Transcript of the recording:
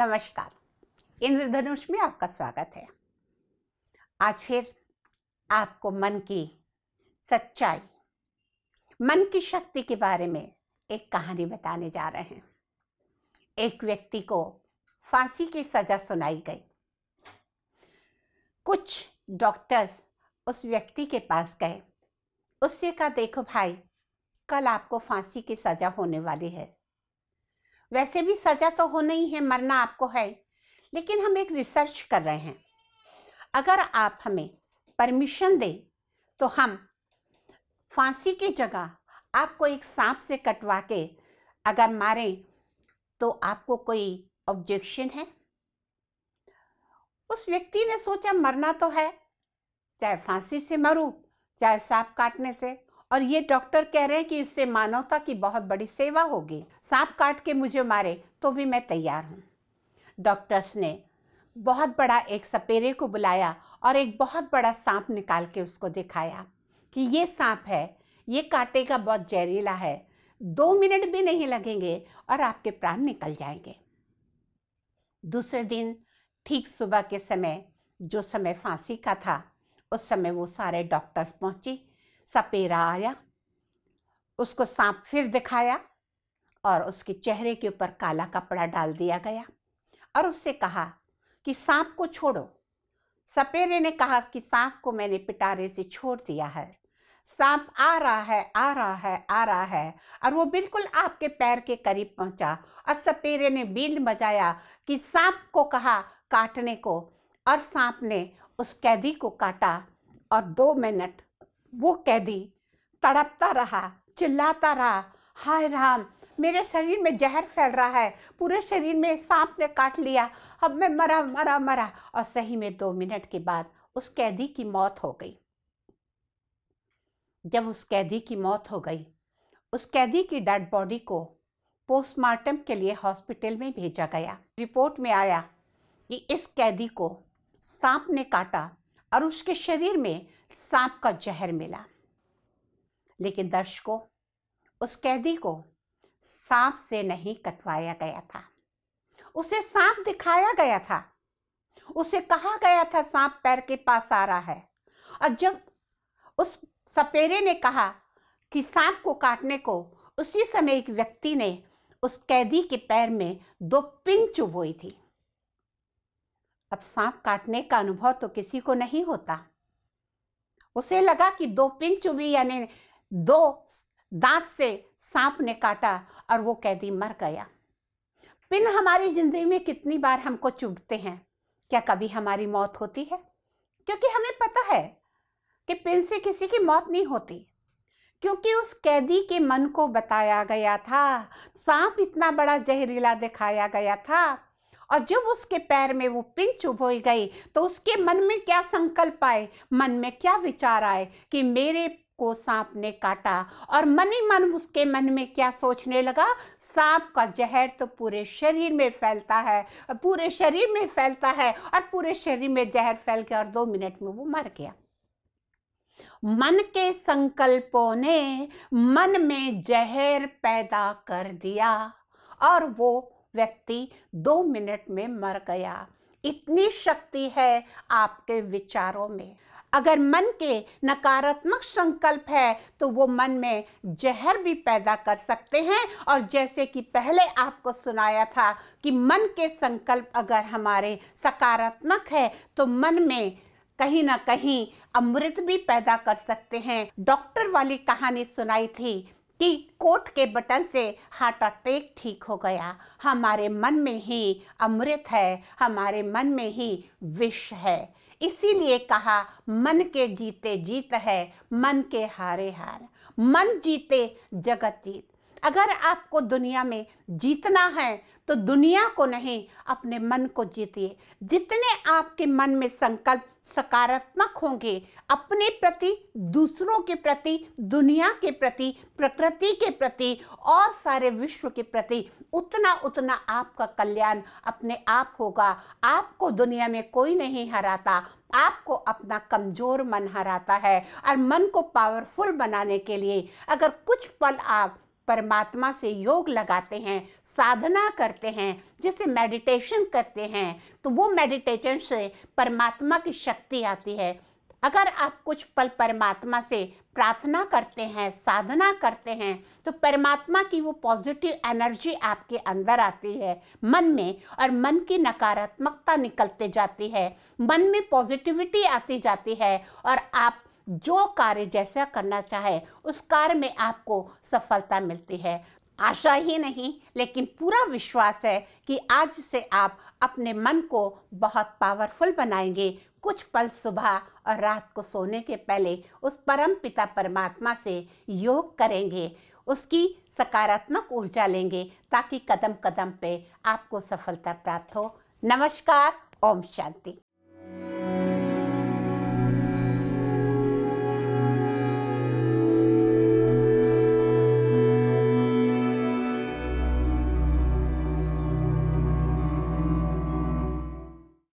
नमस्कार। इंद्रधनुष में आपका स्वागत है। आज फिर आपको मन की सच्चाई, मन की शक्ति के बारे में एक कहानी बताने जा रहे हैं। एक व्यक्ति को फांसी की सजा सुनाई गई। कुछ डॉक्टर्स उस व्यक्ति के पास गए। उससे कहा, देखो भाई, कल आपको फांसी की सजा होने वाली है। वैसे भी सजा तो होना ही है, मरना आपको है लेकिन हम एक रिसर्च कर रहे हैं। अगर आप हमें परमिशन दें तो हम फांसी की जगह आपको एक सांप से कटवा के अगर मारें तो आपको कोई ऑब्जेक्शन है? उस व्यक्ति ने सोचा मरना तो है, चाहे फांसी से मरूं, चाहे सांप काटने से। और ये डॉक्टर कह रहे हैं कि इससे मानवता की बहुत बड़ी सेवा होगी। सांप काट के मुझे मारे तो भी मैं तैयार हूँ। डॉक्टर्स ने बहुत बड़ा एक सपेरे को बुलाया और एक बहुत बड़ा सांप निकाल के उसको दिखाया कि ये सांप है, ये काटेगा बहुत जहरीला है, दो मिनट भी नहीं लगेंगे और आपके प्राण निकल जाएँगे। दूसरे दिन ठीक सुबह के समय, जो समय फांसी का था, उस समय वो सारे डॉक्टर्स पहुँची सपेरा आया उसको सांप फिर दिखाया और उसके चेहरे के ऊपर काला कपड़ा डाल दिया गया और उससे कहा कि सांप को छोड़ो। सपेरे ने कहा कि सांप को मैंने पिटारे से छोड़ दिया है। सांप आ रहा है, आ रहा है, आ रहा है और वो बिल्कुल आपके पैर के करीब पहुँचा और सपेरे ने बील बजाया कि सांप को कहा काटने को और सांप ने उस कैदी को काटा और दो मिनट वो कैदी तड़पता रहा, चिल्लाता रहा, हाय राम, मेरे शरीर में जहर फैल रहा है, पूरे शरीर में सांप ने काट लिया, अब मैं मरा मरा मरा। और सही में दो मिनट के बाद उस कैदी की मौत हो गई। जब उस कैदी की मौत हो गई, उस कैदी की डेड बॉडी को पोस्टमार्टम के लिए हॉस्पिटल में भेजा गया। रिपोर्ट में आया कि इस कैदी को सांप ने काटा और उसके शरीर में सांप का जहर मिला। लेकिन दर्शकों, उस कैदी को सांप से नहीं कटवाया गया था। उसे सांप दिखाया गया था। उसे कहा गया था, सांप पैर के पास आ रहा है। और जब उस सपेरे ने कहा कि सांप को काटने को, उसी समय एक व्यक्ति ने उस कैदी के पैर में दो पिन चुभोई थी। अब सांप काटने का अनुभव तो किसी को नहीं होता। उसे लगा कि दो पिन चुभी यानी दो दांत से सांप ने काटा और वो कैदी मर गया। पिन हमारी ज़िंदगी में कितनी बार हमको चुभते हैं। क्या कभी हमारी मौत होती है? क्योंकि हमें पता है कि पिन से किसी की मौत नहीं होती। क्योंकि उस कैदी के मन को बताया गया था, सांप इतना बड़ा जहरीला दिखाया गया था और जब उसके पैर में वो पिंच चुभोई गई तो उसके मन में क्या संकल्प आए? मन में क्या विचार आए कि मेरे को सांप ने काटा? और मन ही मन उसके मन में क्या सोचने लगा? सांप का जहर तो पूरे शरीर में फैलता है, पूरे शरीर में फैलता है और पूरे शरीर में जहर फैल गया और दो मिनट में वो मर गया। मन के संकल्पों ने मन में जहर पैदा कर दिया और वो व्यक्ति दो मिनट में मर गया। इतनी शक्ति है आपके विचारों में। अगर मन के नकारात्मक संकल्प है तो वो मन में जहर भी पैदा कर सकते हैं। और जैसे कि पहले आपको सुनाया था कि मन के संकल्प अगर हमारे सकारात्मक है तो मन में कहीं ना कहीं अमृत भी पैदा कर सकते हैं। डॉक्टर वाली कहानी सुनाई थी कि कोट के बटन से हार्ट अटैक ठीक हो गया। हमारे मन में ही अमृत है, हमारे मन में ही विष है। इसीलिए कहा, मन के जीते जीत है, मन के हारे हार। मन जीते जगत जीत। अगर आपको दुनिया में जीतना है तो दुनिया को नहीं, अपने मन को जीतिए। जितने आपके मन में संकल्प सकारात्मक होंगे, अपने प्रति, दूसरों के प्रति, दुनिया के प्रति, प्रकृति के प्रति, और सारे विश्व के प्रति, उतना उतना आपका कल्याण अपने आप होगा। आपको दुनिया में कोई नहीं हराता। आपको अपना कमज़ोर मन हराता है। और मन को पावरफुल बनाने के लिए अगर कुछ पल आप परमात्मा से योग लगाते हैं, साधना करते हैं, जैसे मेडिटेशन करते हैं तो वो मेडिटेशन से परमात्मा की शक्ति आती है। अगर आप कुछ पल परमात्मा से प्रार्थना करते हैं, साधना करते हैं तो परमात्मा की वो पॉजिटिव एनर्जी आपके अंदर आती है, मन में, और मन की नकारात्मकता निकलते जाती है। मन में पॉजिटिविटी आती जाती है, और आप जो कार्य जैसा करना चाहे, उस कार्य में आपको सफलता मिलती है। आशा ही नहीं, लेकिन पूरा विश्वास है कि आज से आप अपने मन को बहुत पावरफुल बनाएँगे। कुछ पल सुबह और रात को सोने के पहले उस परम पिता परमात्मा से योग करेंगे। उसकी सकारात्मक ऊर्जा लेंगे ताकि कदम कदम पे आपको सफलता प्राप्त हो। नमस्कार, ओम शांति।